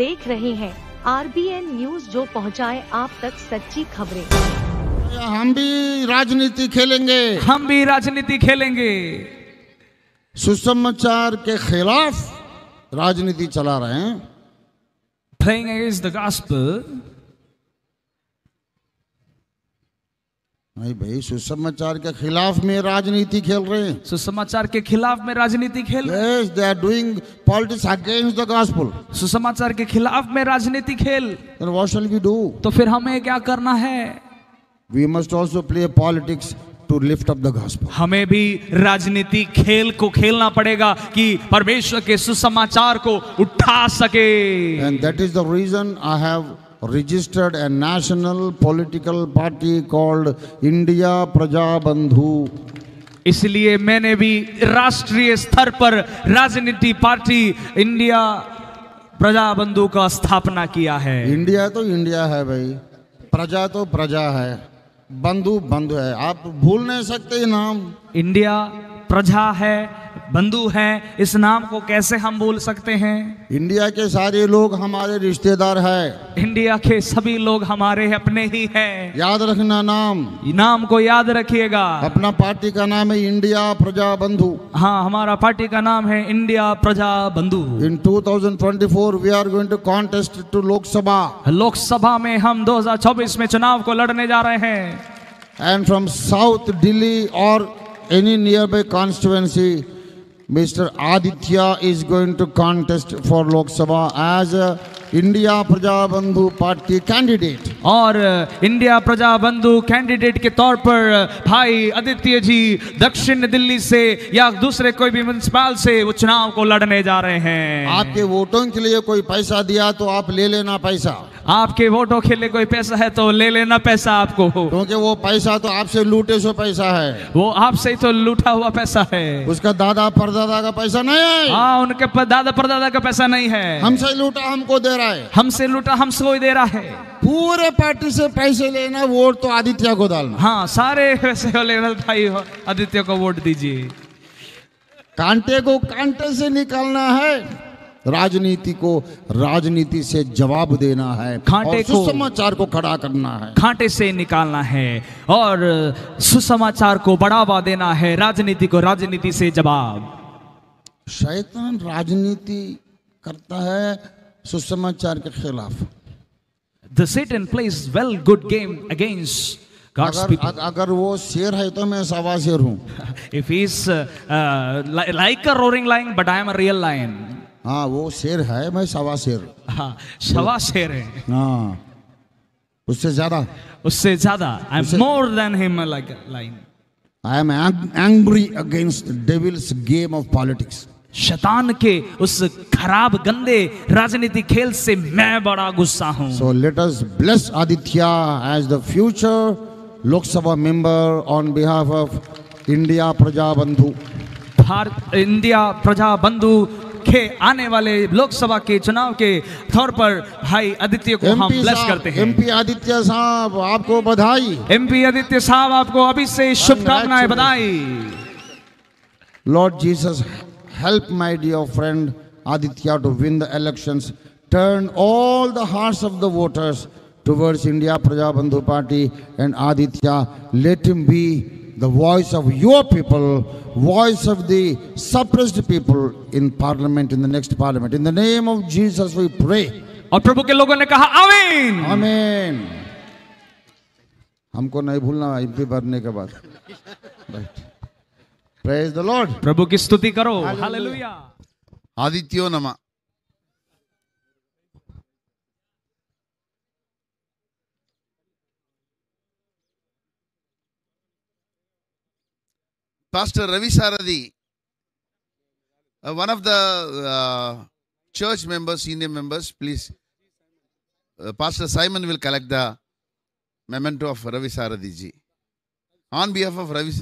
देख रहे हैं। आरबीएन न्यूज़ जो पहुँचाए आप तक सच्ची खबरें। हम भी राजनीति खेलेंगे। हम भी राजनीति खेलेंगे। सुसमाचार के खिलाफ राजनीति चला रहे हैं। Praying against the gospel नहीं भाई सुसमाचार के खिलाफ में राजनीति खेल रहे हैं सुसमाचार के खिलाफ में राजनीति खेल yes they are doing politics against the gospel सुसमाचार के खिलाफ में राजनीति खेल then what shall we do तो फिर हमें क्या करना है we must also play politics to lift up the gospel हमें भी राजनीति खेल को खेलना पड़ेगा कि परमेश्वर के सुसमाचार को उठा सके and that is the reason i have registered a national political party called india praja bandhu इसलिए मैंने भी राष्ट्रीय स्तर पर राजनीति पार्टी इंडिया प्रजा बंधु का स्थापना किया है। इंडिया तो इंडिया है भाई। प्रजा तो प्रजा है। बंधु बंधु है। आप भूल नहीं सकते नाम इंडिया प्रजा है बंधु है इस नाम को कैसे हम बोल सकते हैं? इंडिया के सारे लोग हमारे रिश्तेदार है। इंडिया के सभी लोग हमारे अपने ही हैं। याद रखना नाम। नाम को याद रखिएगा। अपना पार्टी का नाम है इंडिया प्रजा बंधु। हाँ हमारा पार्टी का नाम है India Praja Bandhu. In 2024 we are going to contest to Lok Sabha. Lok Sabha में हम 2024 में चुनाव को लड़ने जा रहे हैं। एंड फ्रॉम साउथ दिल्ली और any nearby constituency Mr. Aditya is going to contest for Lok Sabha as a India Praja Bandhu party candidate. और इंडिया प्रजा बंधु कैंडिडेट के तौर पर भाई आदित्य जी दक्षिण दिल्ली से या दूसरे कोई भी म्यूनिसिपाल से वो चुनाव को लड़ने जा रहे हैं आपके वोटों के लिए कोई पैसा दिया तो आप ले लेना पैसा आपके वोटों के लिए कोई पैसा है तो ले लेना पैसा आपको। क्योंकि वो पैसा तो आपसे लूटे सो पैसा है। वो आपसे ही तो लूटा हुआ पैसा है। उसका दादा परदादा का पैसा नहीं है। हाँ उनके प- दादा परदादा का पैसा नहीं है। हमसे लूटा हमको दे रहा है। हमसे लूटा हमसे दे रहा है। पूरे पार्टी से पैसे लेना वोट तो आदित्य को डालना। हाँ सारे पैसे वाले भाई आदित्य को वोट दीजिए। कांटे को कांटे से निकालना है। राजनीति को राजनीति से जवाब देना है और को- सुसमाचार को खड़ा करना है कांटे से निकालना है और सुसमाचार को बढ़ावा देना है राजनीति को राजनीति से जवाब शैतान राजनीति करता है सुसमाचार के खिलाफ the plays well good game against God's अगर people. अगर वो शेर है तो मैं सवा शेर हूँ if is like a roaring lion, but I am a real lion. हाँ वो शेर है मैं सवा शेर। हाँ शवा शेर है। हाँ उससे ज़्यादा। उससे ज़्यादा I am more than him like lion I am angry against devil's game of politics शैतान के उस खराब गंदे राजनीति खेल से मैं बड़ा गुस्सा हूँ। Let us bless Aditya as the future Lok Sabha member on behalf of India Praja Bandhu. Bharat India Praja Bandhu के आने वाले लोकसभा के चुनाव के तौर पर भाई आदित्य को हम ब्लेस करते हैं। एमपी आदित्य साहब आपको बधाई। एमपी आदित्य साहब आपको अभी से शुभकामनाएँ बधाई। Lord Jesus help my dear friend Aditya to win the elections turn all the heart of the voters towards India Praja Bandhu party and Aditya let him be the voice of your people voice of the suppressed people in parliament in the next parliament in the name of Jesus we pray और प्रभु के लोगों ने कहा आमीन आमीन हमको नहीं भूलना एमपी भरने के बाद प्रेज द लॉर्ड प्रभु की स्तुति करो हालेलुया आदित्यो नमः Pastor Ravi Saradi, uh, one of the uh, church members, senior members, please. Uh, Pastor Simon will collect the memento of Ravi Saradi ji. On behalf of Ravi,